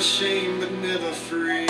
shame but never free.